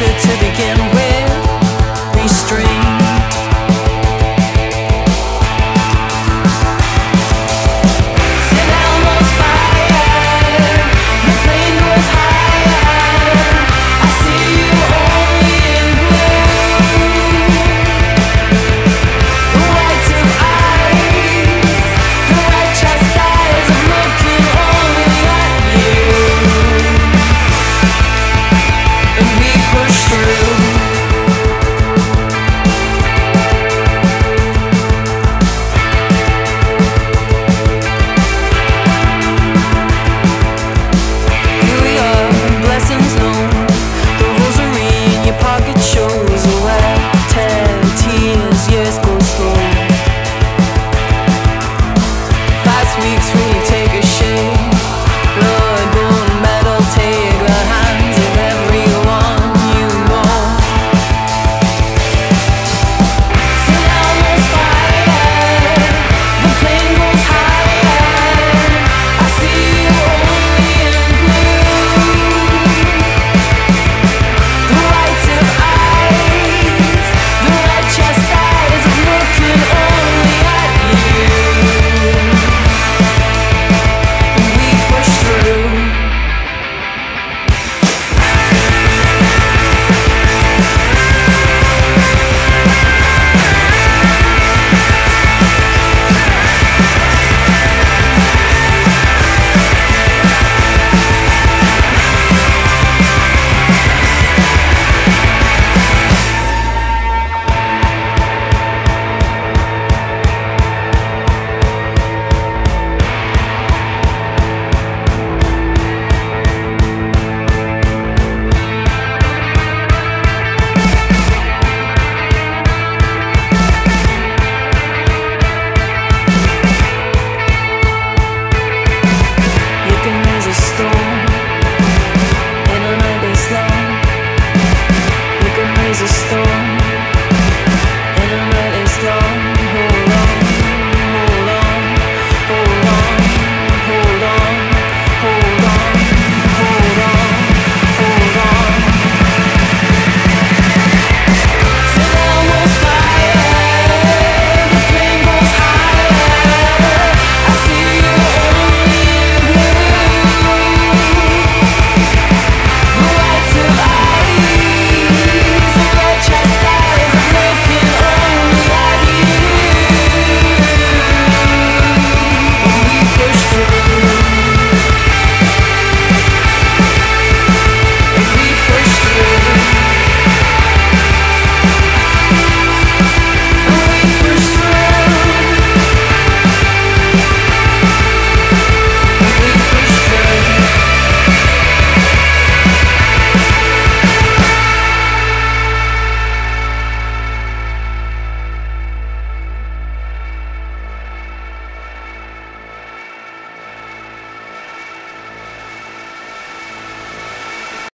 to begin with.